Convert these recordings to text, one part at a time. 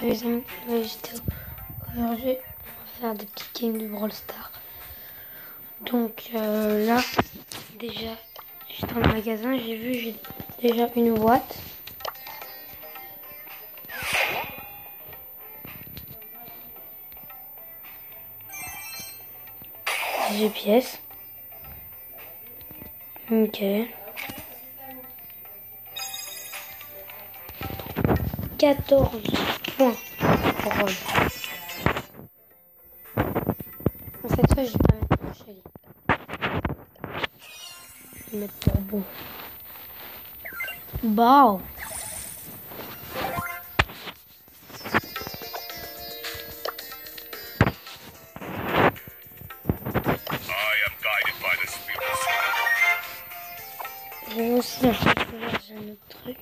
Salut les amis, on va faire des petits games de Brawl Stars. Donc euh, là, déjà, j'étais dans le magasin, j'ai vu, j'ai déjà une boîte. Pièces. Ok. 14 points pour Roll. Cette fois, je vais pas mettre mon chéri. Je vais mettre pour by the spirits. J'ai aussi un autre truc.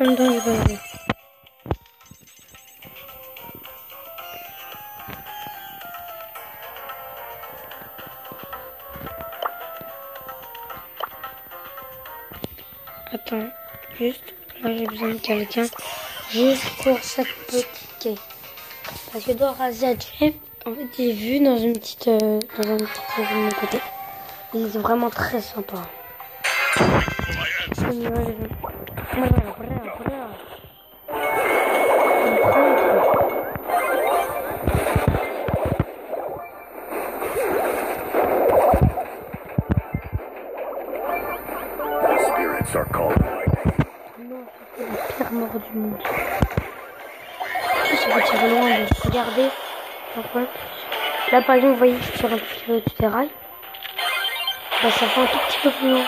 Attends, juste, là j'ai besoin de quelqu'un, juste pour cette petite quai. Parce que dans Razia Jam, en fait, j'ai vu dans une petite, euh, dans un petit de mon côté. Donc c'est vraiment très sympa. Spirits are name. Non, c'est la pire mort du monde. Je tirer loin de regarder. Pourquoi Là, par exemple, vous voyez, je tire un petit peu des rails. Bah, ça fait un tout petit peu plus loin.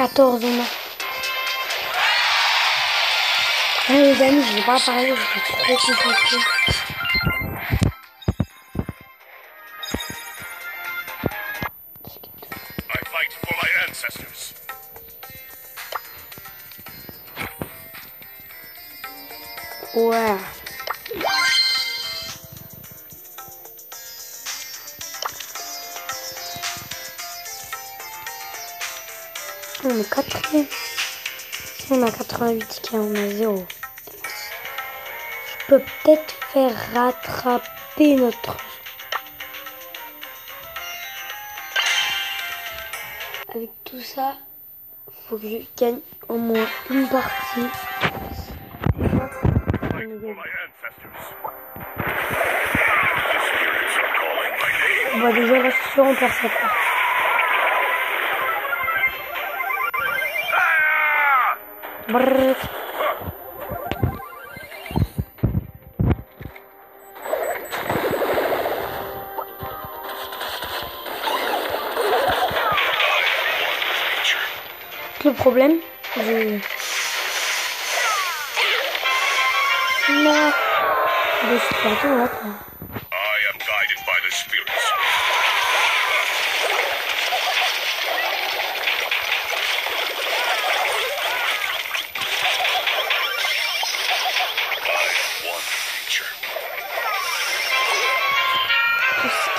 14, on a. Les amis, je vais pas parler, je trop. On est quatrième. Si on a 88 tickets, on a 0. Je peux peut-être faire rattraper notre... Avec tout ça, faut que je gagne au moins une partie. On va déjà suis sûr, on perd cette. Brrr. Le problème, j'ai... Non. Je suis parti là.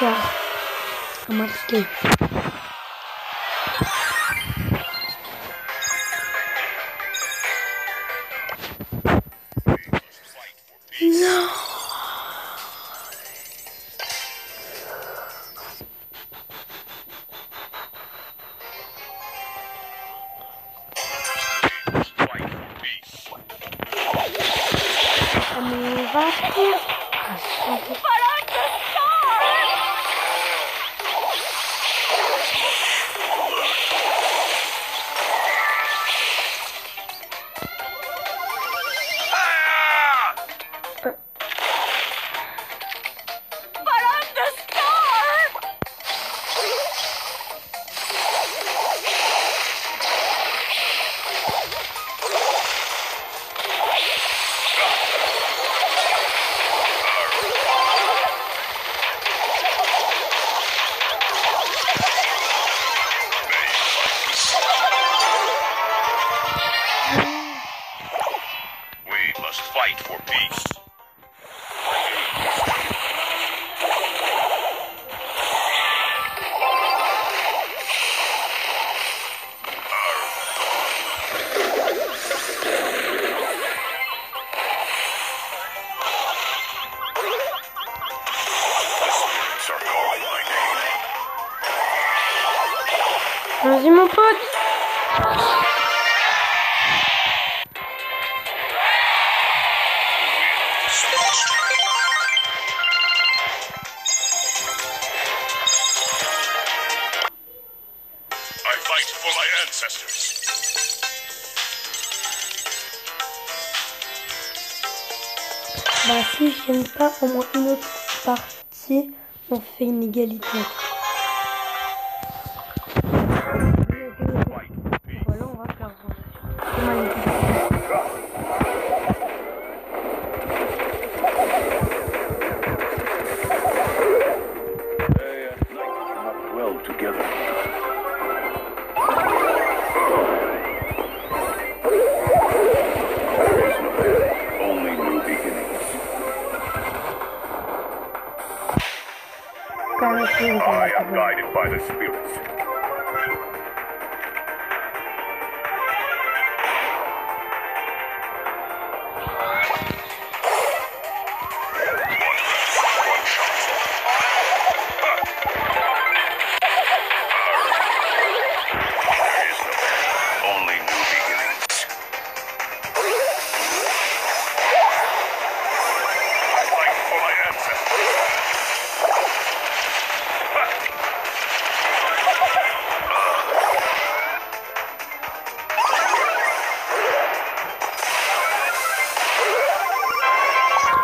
क्या? हमारा skill Bah si gagne pas au moins une autre partie, on fait une égalité.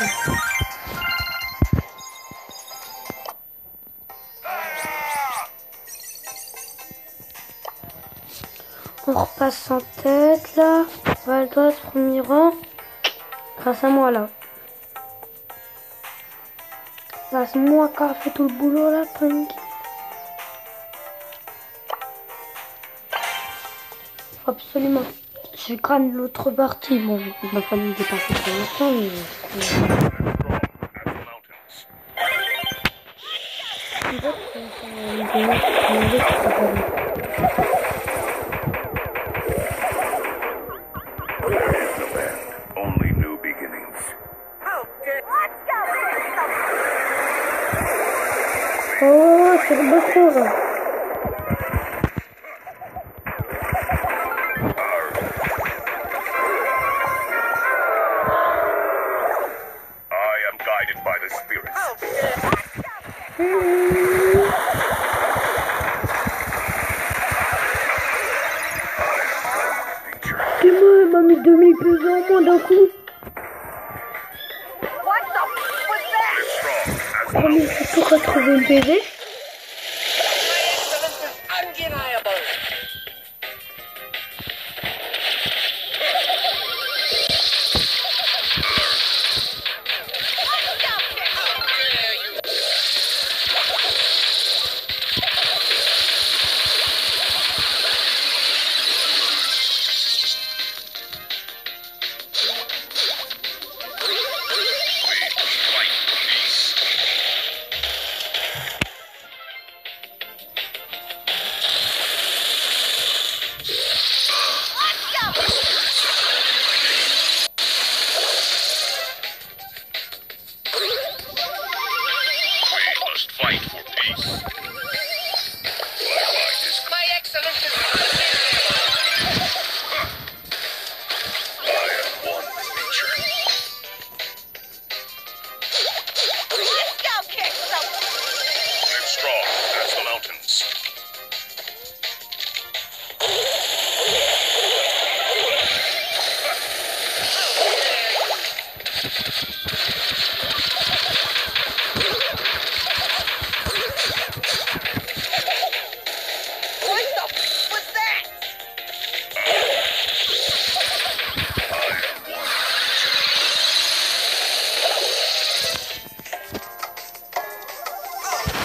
On repasse en tête là. Val d'Oise, premier rang. Grâce à moi là. Grâce à moi qui a fait tout le boulot là, Punk. Absolument je crâne l'autre partie. Bon, on va pas dépasser pour l'instant, mais. As the mountains. En as the mountains. 3680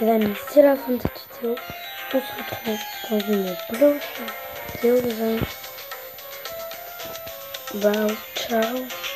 Les amis, c'est la fin de cette vidéo. On se retrouve dans une prochaine vidéo, les amis. Bye, ciao.